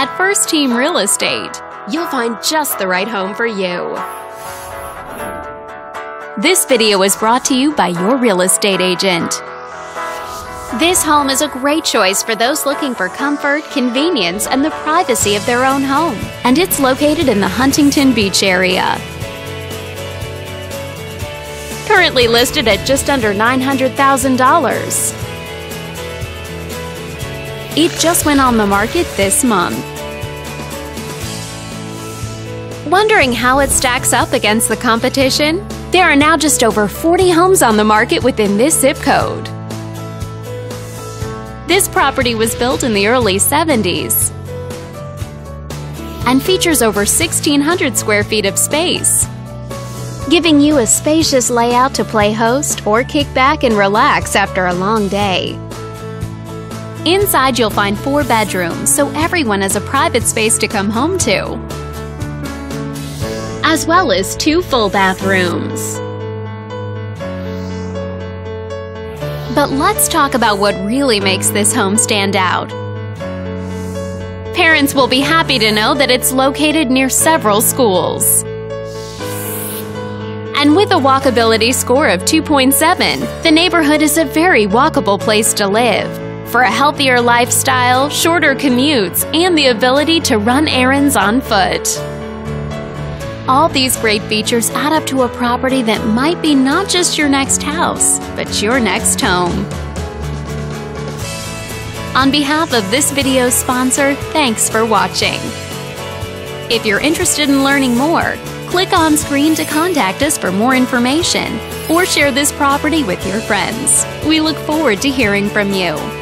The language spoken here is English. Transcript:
At First Team Real Estate, you'll find just the right home for you. This video is brought to you by your real estate agent. This home is a great choice for those looking for comfort, convenience, and the privacy of their own home. And it's located in the Huntington Beach area. Currently listed at just under $900,000. It just went on the market this month. Wondering how it stacks up against the competition? There are now just over 40 homes on the market within this zip code. This property was built in the early 70s and features over 1,600 square feet of space, giving you a spacious layout to play host or kick back and relax after a long day. Inside, you'll find four bedrooms, so everyone has a private space to come home to, as well as two full bathrooms. But let's talk about what really makes this home stand out. Parents will be happy to know that it's located near several schools. And with a walkability score of 2.7, the neighborhood is a very walkable place to live for a healthier lifestyle, shorter commutes, and the ability to run errands on foot. All these great features add up to a property that might be not just your next house, but your next home. On behalf of this video's sponsor, thanks for watching. If you're interested in learning more, click on screen to contact us for more information or share this property with your friends. We look forward to hearing from you.